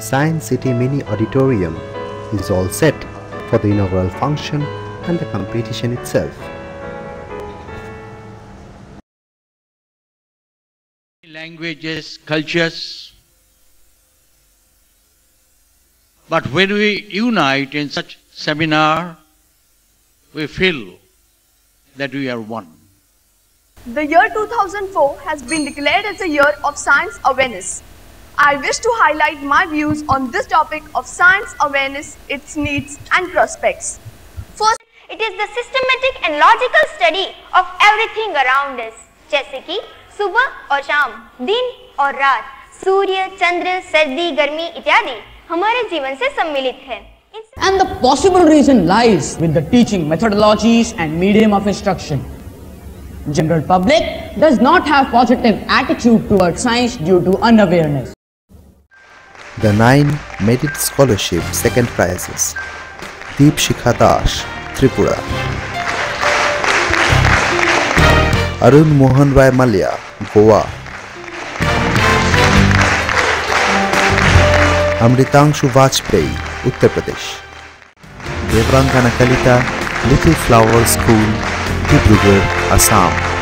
Science City Mini Auditorium is all set for the inaugural function and the competition itself. languages, cultures. But when we unite in such seminar, we feel that we are one. The year 2004 has been declared as a year of science awareness. I wish to highlight my views on this topic of science awareness, its needs and prospects. First, it is the systematic and logical study of everything around us, जैसे कि सुबह और शाम दिन और रात सूर्य चंद्र सर्दी गर्मी इत्यादि हमारे जीवन से सम्मिलित है And the possible reason lies with the teaching methodologies and medium of instruction. General public does not have positive attitude towards science due to unawareness. The nine Merit Scholarship second prizes Deep Shikha Dash, Tripura. Arun Mohan Rai Malia, Goa. Amritangshu Vajpayee, Uttar Pradesh. Devrangana Kalita, Little Flower School, Dibrugarh, Assam.